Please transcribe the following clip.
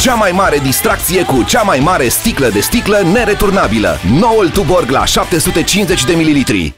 Cea mai mare distracție cu cea mai mare sticlă de sticlă nereturnabilă. Noul Tuborg la 750 de mililitri.